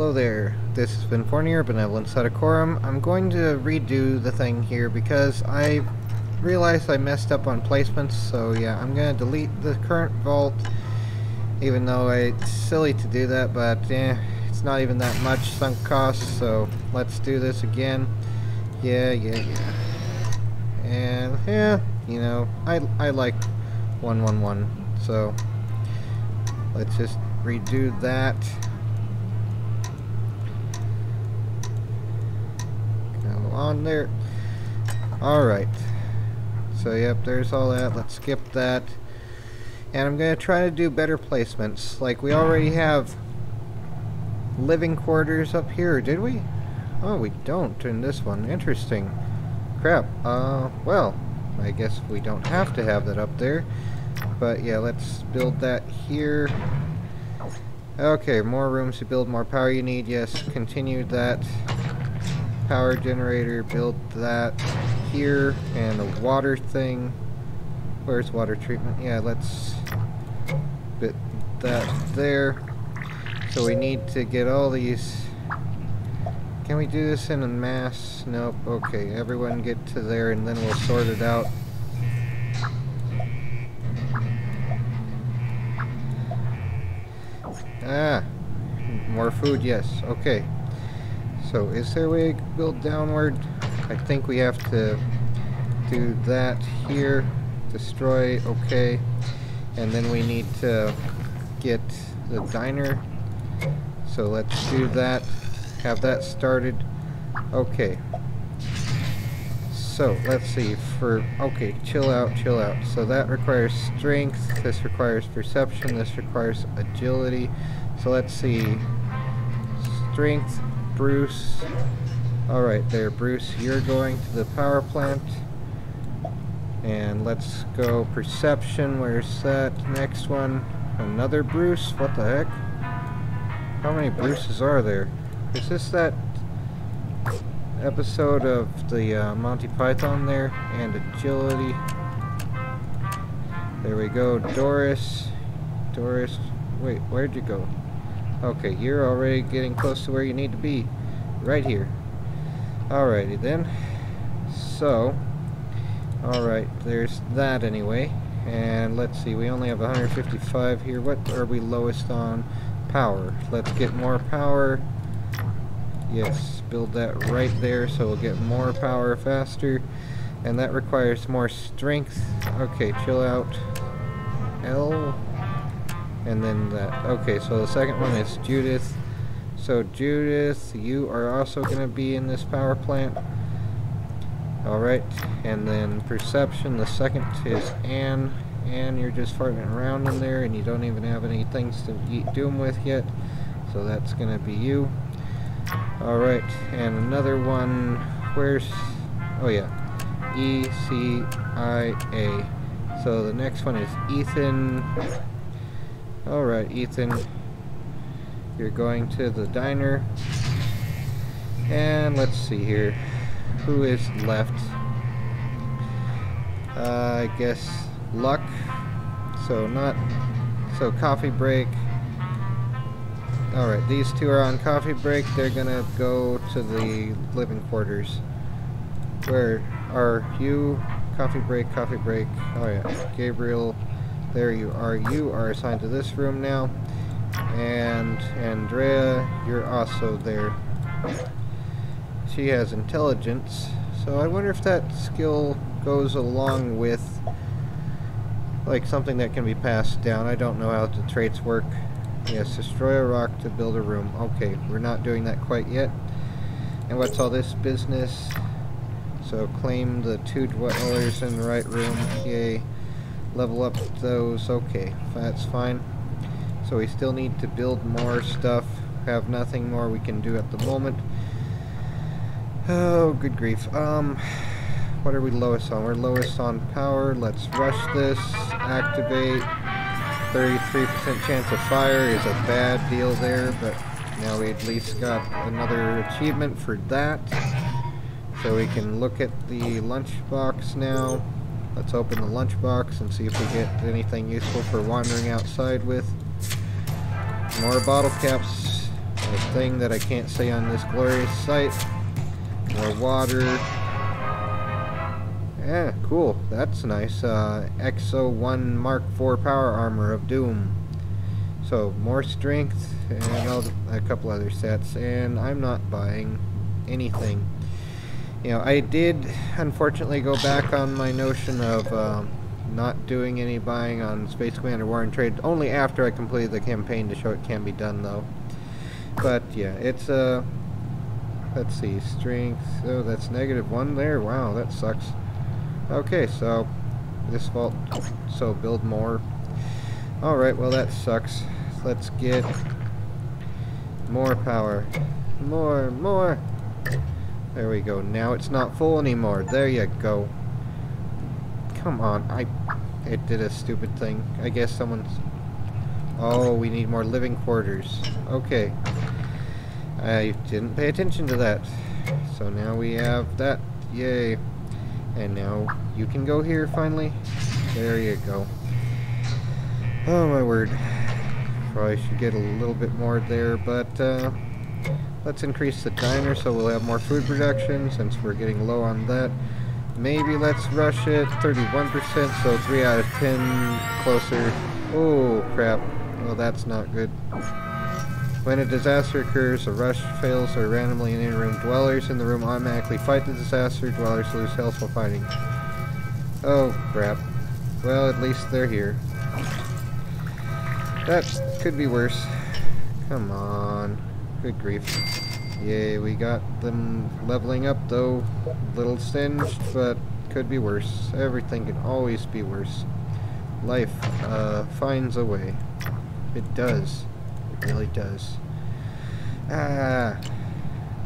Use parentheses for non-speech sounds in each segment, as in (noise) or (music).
Hello there, this has been Fornier, Benevolens Psittacorum. I'm going to redo the thing here because I realized I messed up on placements, so yeah, I'm going to delete the current vault, even though it's silly to do that, but eh, it's not even that much sunk cost, so let's do this again. Yeah, yeah, yeah. And, yeah, you know, I, I like 111, so let's just redo that. Go on there. Alright. So, yep, there's all that. Let's skip that. And I'm going to try to do better placements. Like, we already have living quarters up here, did we? Oh, we don't in this one. Interesting. Crap. Uh, well, I guess we don't have to have that up there. But yeah, let's build that here. Okay, more rooms to build more power you need. Yes, continue that. Power generator, build that here. And a water thing. Where's water treatment? Yeah, let's put that there. So we need to get all these... Can we do this in a mass? Nope. Okay, everyone get to there and then we'll sort it out. Ah, more food, yes. Okay. So, is there a way to build downward? I think we have to do that here. Destroy, okay. And then we need to get the diner. So let's do that. Have that started. Okay. So, let's see. For, okay, chill out, chill out. So that requires strength. This requires perception. This requires agility. So let's see. Strength, Bruce. Alright there, Bruce. You're going to the power plant. And let's go perception. Where's that? Next one. Another Bruce? What the heck? How many Bruces are there? Is this that episode of the uh, Monty Python there? And agility. There we go. Doris. Doris. Wait, where'd you go? Okay, you're already getting close to where you need to be. Right here. Alrighty then. So, alright, there's that anyway. And let's see, we only have 155 here. What are we lowest on? Power. Let's get more power. Yes, build that right there so we'll get more power faster. And that requires more strength. Okay, chill out. L. And then that. Okay, so the second one is Judith. So Judith, you are also going to be in this power plant. Alright, and then Perception, the second is Anne. Anne, you're just farting around in there and you don't even have any things to eat, do them with yet. So that's going to be you. Alright, and another one, where's, oh yeah, E-C-I-A. So the next one is Ethan. Alright, Ethan, you're going to the diner. And let's see here, who is left? Uh, I guess Luck. So not, so coffee break. Alright, these two are on coffee break. They're gonna go to the living quarters. Where are you? Coffee break, coffee break. Oh yeah, Gabriel, there you are. You are assigned to this room now. And Andrea, you're also there. She has intelligence. So I wonder if that skill goes along with like something that can be passed down. I don't know how the traits work. Yes, destroy a rock to build a room. Okay, we're not doing that quite yet. And what's all this business? So claim the two dwellers in the right room. Yay. Level up those. Okay, that's fine. So we still need to build more stuff. Have nothing more we can do at the moment. Oh, good grief. Um, what are we lowest on? We're lowest on power. Let's rush this. Activate. 33% chance of fire is a bad deal there, but now we at least got another achievement for that. So we can look at the lunchbox now. Let's open the lunchbox and see if we get anything useful for wandering outside with. More bottle caps. a thing that I can't say on this glorious site. More water. Yeah, cool. That's nice. Uh, X-01 Mark IV Power Armor of Doom. So, more strength and a couple other sets. And I'm not buying anything. You know, I did unfortunately go back on my notion of um, not doing any buying on Space Commander War and Trade only after I completed the campaign to show it can be done though. But yeah, it's uh let's see, strength oh that's negative one there, wow that sucks. Okay, so this fault so build more. Alright, well that sucks. Let's get more power. More, more. There we go. Now it's not full anymore. There you go. Come on. I... It did a stupid thing. I guess someone's... Oh, we need more living quarters. Okay. I didn't pay attention to that. So now we have that. Yay. And now you can go here finally. There you go. Oh my word. Probably should get a little bit more there, but uh, let's increase the diner so we'll have more food production since we're getting low on that. Maybe let's rush it. 31%, so 3 out of 10 closer. Oh, crap. Well, that's not good. When a disaster occurs, a rush fails or randomly in in-room dwellers in the room automatically fight the disaster. Dwellers lose health while fighting. Oh, crap. Well, at least they're here. That could be worse. Come on. Good grief. Yay, we got them leveling up though. Little singed, but could be worse. Everything can always be worse. Life uh, finds a way. It does. It really does. Ah.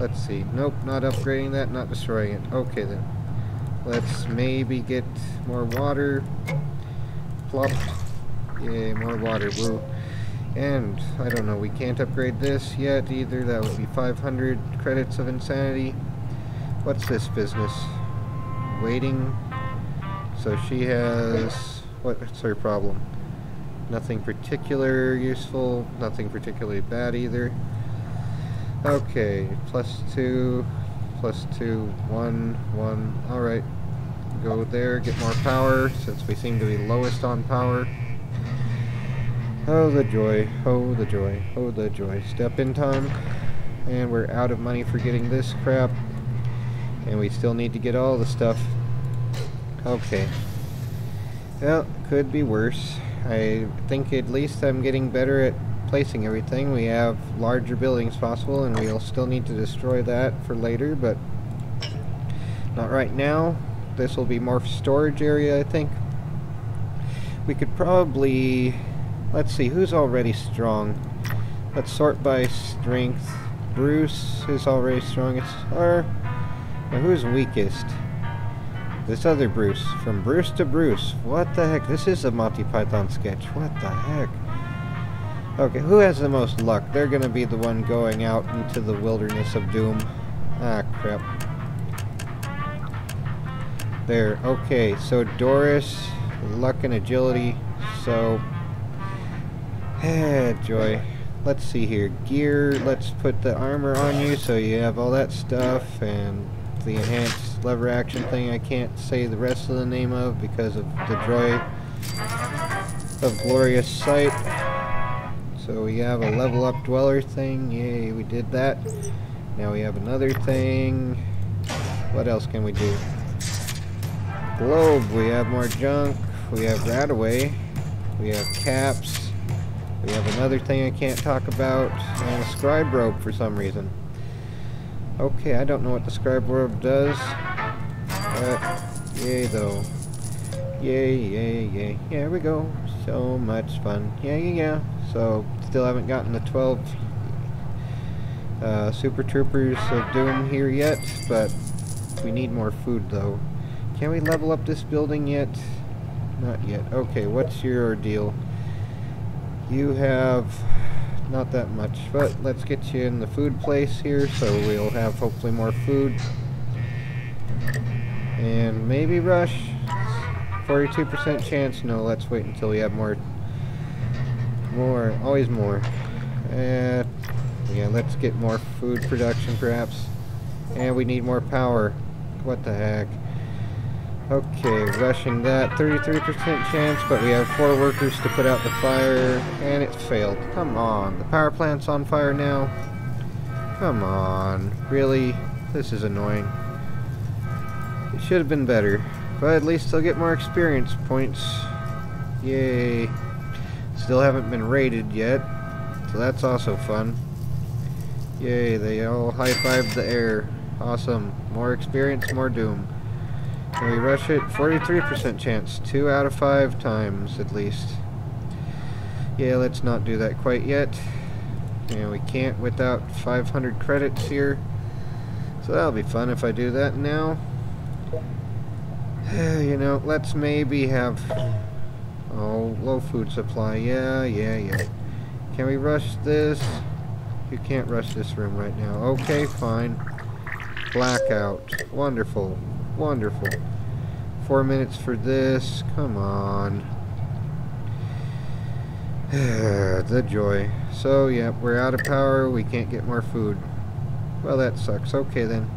Let's see. Nope, not upgrading that, not destroying it. Okay then. Let's maybe get more water. Plop. Yay, more water. Woo. And, I don't know, we can't upgrade this yet either. That would be 500 credits of insanity. What's this business? Waiting. So she has... What's her problem? Nothing particular useful, nothing particularly bad either. Okay, plus two, plus two, one, one. Alright, go there, get more power, since we seem to be lowest on power. Oh, the joy. Oh, the joy. Oh, the joy. Step in time. And we're out of money for getting this crap. And we still need to get all the stuff. Okay. Well, could be worse. I think at least I'm getting better at placing everything. We have larger buildings possible, and we'll still need to destroy that for later, but not right now. This will be more storage area, I think. We could probably Let's see, who's already strong? Let's sort by strength. Bruce is already strongest. Or, or who's weakest? This other Bruce. From Bruce to Bruce. What the heck? This is a Monty Python sketch. What the heck? Okay, who has the most luck? They're gonna be the one going out into the wilderness of doom. Ah, crap. There. Okay, so Doris, luck and agility. So, Eh, joy. Let's see here. Gear, let's put the armor on you so you have all that stuff and the enhanced lever action thing I can't say the rest of the name of because of the joy of glorious sight. So we have a level up dweller thing. Yay, we did that. Now we have another thing. What else can we do? Globe, we have more junk. We have RadAway. We have caps. We have another thing I can't talk about, and a scribe robe for some reason. Okay, I don't know what the scribe robe does. But, yay though. Yay, yay, yay. Here we go. So much fun. Yeah, yeah, yeah. So, still haven't gotten the 12 uh, Super Troopers of Doom here yet, but we need more food though. Can we level up this building yet? Not yet. Okay, what's your deal? You have not that much, but let's get you in the food place here so we'll have hopefully more food. And maybe rush. 42% chance. No, let's wait until we have more. More. Always more. Uh, Yeah, let's get more food production perhaps. And we need more power. What the heck? Okay, rushing that. 33% chance, but we have four workers to put out the fire, and it failed. Come on, the power plant's on fire now. Come on, really? This is annoying. It should have been better, but at least I'll get more experience points. Yay. Still haven't been rated yet, so that's also fun. Yay, they all high-fived the air. Awesome. More experience, more doom. Can we rush it? 43% chance. Two out of five times, at least. Yeah, let's not do that quite yet. And we can't without 500 credits here. So that'll be fun if I do that now. (sighs) you know, let's maybe have... Oh, low food supply. Yeah, yeah, yeah. Can we rush this? You can't rush this room right now. Okay, fine. Blackout. Wonderful. Wonderful. Four minutes for this. Come on. (sighs) the joy. So, yeah, we're out of power. We can't get more food. Well, that sucks. Okay, then.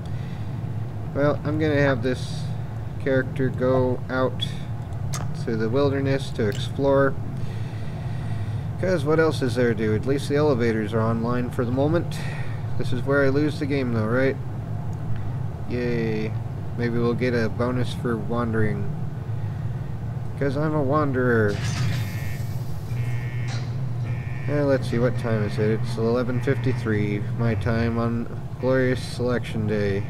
Well, I'm going to have this character go out to the wilderness to explore. Because what else is there to do? At least the elevators are online for the moment. This is where I lose the game though, right? Yay. Maybe we'll get a bonus for wandering. Because I'm a wanderer. Yeah, let's see, what time is it? It's 11.53, my time on Glorious Selection Day.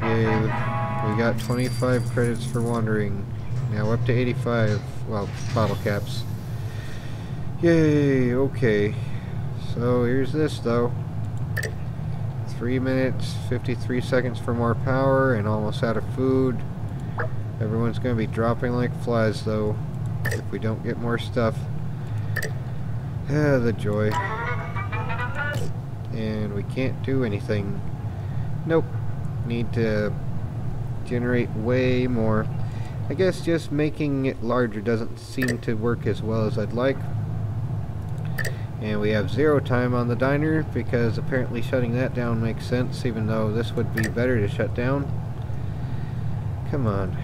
Yay, we got 25 credits for wandering. Now up to 85, well, bottle caps. Yay, okay. So here's this though. 3 minutes, 53 seconds for more power, and almost out of food. Everyone's going to be dropping like flies though, if we don't get more stuff. Ah, the joy. And we can't do anything. Nope. Need to generate way more. I guess just making it larger doesn't seem to work as well as I'd like. And we have zero time on the diner because apparently shutting that down makes sense even though this would be better to shut down. Come on.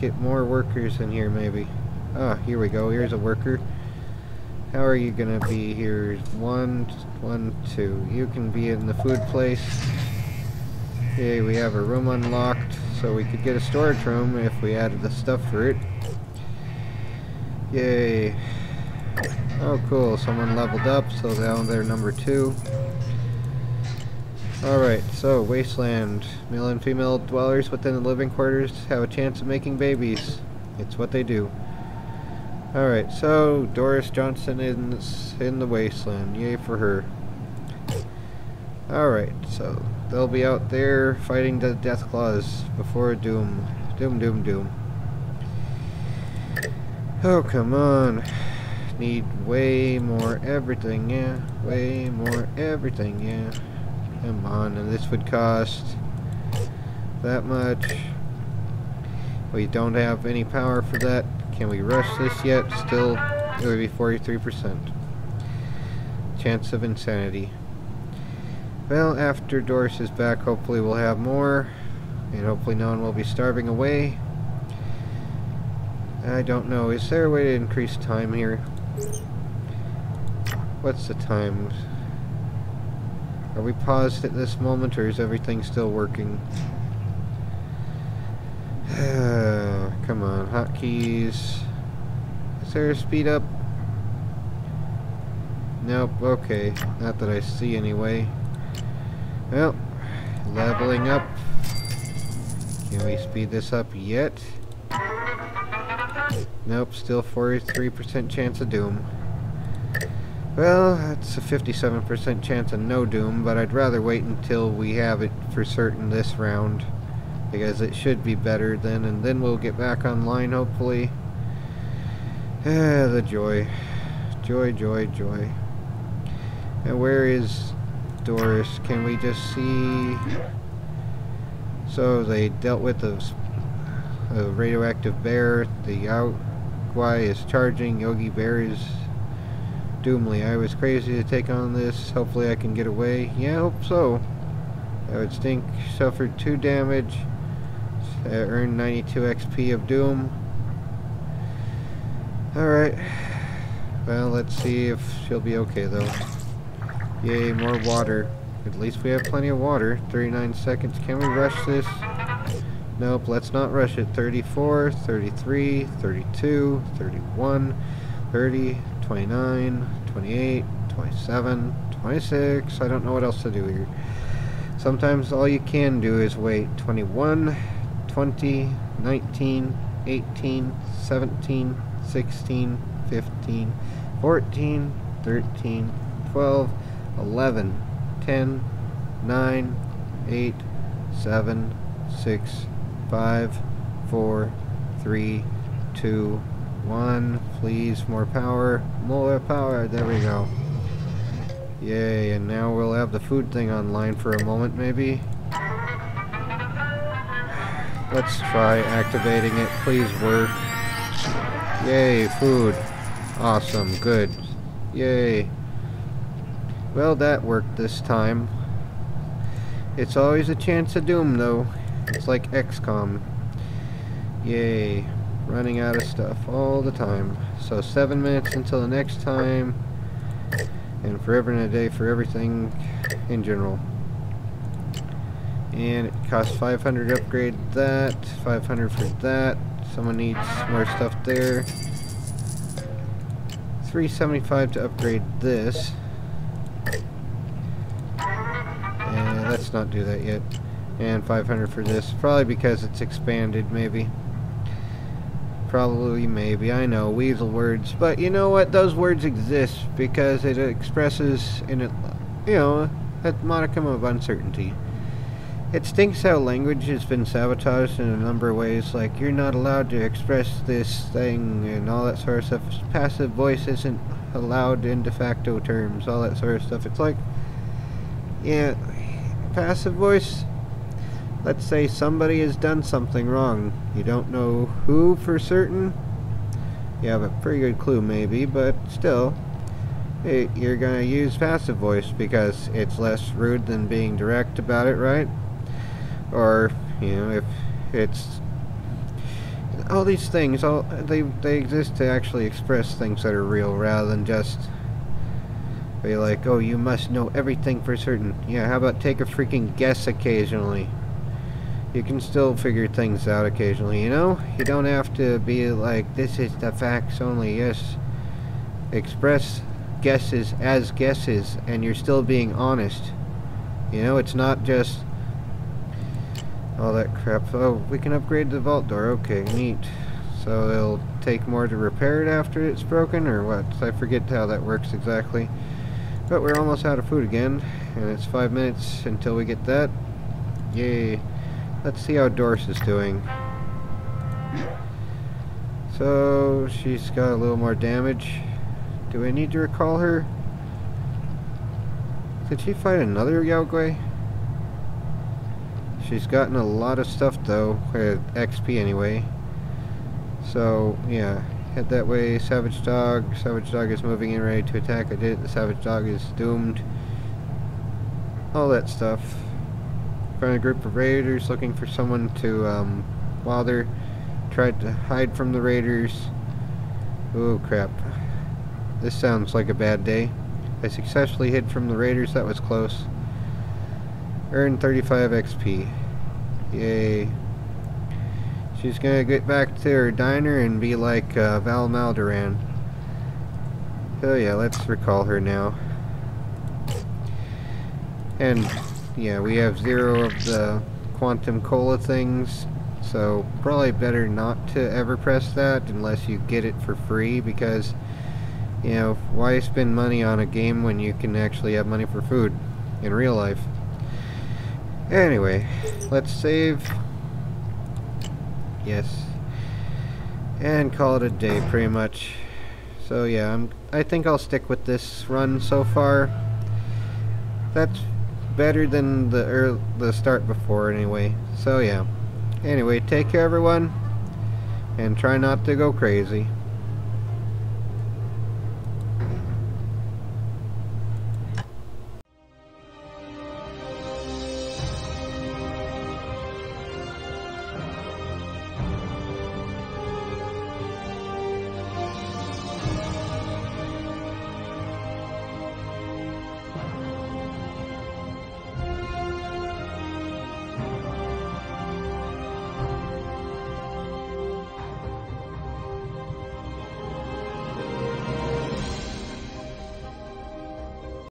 Get more workers in here maybe. Ah, here we go. Here's a worker. How are you gonna be here? One, one, two. You can be in the food place. Okay, we have a room unlocked, so we could get a storage room if we added the stuff for it. Yay. Oh cool, someone leveled up, so now they're number two. Alright, so Wasteland. Male and female dwellers within the living quarters have a chance of making babies. It's what they do. Alright, so Doris Johnson is in the Wasteland. Yay for her. Alright, so they'll be out there fighting the Deathclaws before Doom. Doom, Doom, Doom. Oh, come on. Need way more everything, yeah. Way more everything, yeah. Come on, and this would cost that much. We don't have any power for that. Can we rush this yet? Still, it would be 43%. Chance of insanity. Well, after Doris is back, hopefully we'll have more. And hopefully no one will be starving away. I don't know. Is there a way to increase time here? What's the time? Are we paused at this moment or is everything still working? (sighs) Come on, hotkeys. Is there a speed up? Nope, okay. Not that I see anyway. Well, leveling up. Can we speed this up yet? Nope, still 43% chance of doom. Well, that's a 57% chance of no doom, but I'd rather wait until we have it for certain this round. Because it should be better then, and then we'll get back online, hopefully. Ah, (sighs) the joy. Joy, joy, joy. And where is Doris, can we just see... So they dealt with the, radioactive bear, the Outguy is charging, Yogi Bear is Doomly, I was crazy to take on this. Hopefully I can get away. Yeah, I hope so. I would stink. Suffered 2 damage. Uh, earned 92 XP of Doom. Alright. Well, let's see if she'll be okay, though. Yay, more water. At least we have plenty of water. 39 seconds. Can we rush this? Nope, let's not rush it. 34, 33, 32, 31, 30, 29, 28, 27, 26. I don't know what else to do here. Sometimes all you can do is wait. 21, 20, 19, 18, 17, 16, 15, 14, 13, 12, 11, 10, 9, 8, 7, 6, 5, 4, 3, 2, 1. Please, more power. More power. There we go. Yay, and now we'll have the food thing online for a moment, maybe. Let's try activating it. Please work. Yay, food. Awesome, good. Yay. Well, that worked this time. It's always a chance of doom, though. It's like XCOM. Yay. Running out of stuff all the time. So seven minutes until the next time. And forever and a day for everything in general. And it costs 500 to upgrade that. 500 for that. Someone needs more stuff there. 375 to upgrade this. And let's not do that yet. And 500 for this. Probably because it's expanded, maybe. Probably, maybe. I know, weasel words. But you know what? Those words exist because it expresses, in a, you know, a modicum of uncertainty. It stinks how language has been sabotaged in a number of ways, like you're not allowed to express this thing and all that sort of stuff. Passive voice isn't allowed in de facto terms, all that sort of stuff. It's like, yeah, passive voice, let's say somebody has done something wrong. You don't know who for certain. You have a pretty good clue maybe, but still, it, you're going to use passive voice because it's less rude than being direct about it, right? or you know if it's all these things all they they exist to actually express things that are real rather than just be like oh you must know everything for certain yeah how about take a freaking guess occasionally you can still figure things out occasionally you know you don't have to be like this is the facts only yes express guesses as guesses and you're still being honest you know it's not just all that crap. Oh, we can upgrade the vault door. Okay, neat. So it'll take more to repair it after it's broken, or what? I forget how that works exactly. But we're almost out of food again, and it's five minutes until we get that. Yay. Let's see how Doris is doing. So, she's got a little more damage. Do I need to recall her? Did she fight another Yao Guai? She's gotten a lot of stuff though, XP anyway. So, yeah, head that way, Savage Dog. Savage Dog is moving in ready to attack. I did it. The Savage Dog is doomed. All that stuff. A group of raiders looking for someone to um, bother. Tried to hide from the raiders. Oh crap. This sounds like a bad day. I successfully hid from the raiders. That was close. Earned 35 XP. Yay. She's gonna get back to her diner and be like uh, Val Maldoran. Oh yeah, let's recall her now. And yeah, we have zero of the quantum cola things, so probably better not to ever press that unless you get it for free because you know, why spend money on a game when you can actually have money for food in real life? Anyway, let's save. Yes. And call it a day, pretty much. So yeah, I'm, I think I'll stick with this run so far. That's better than the er, the start before anyway. So yeah. Anyway, take care everyone. And try not to go crazy.